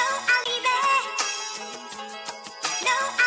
No, I'll leave it. No,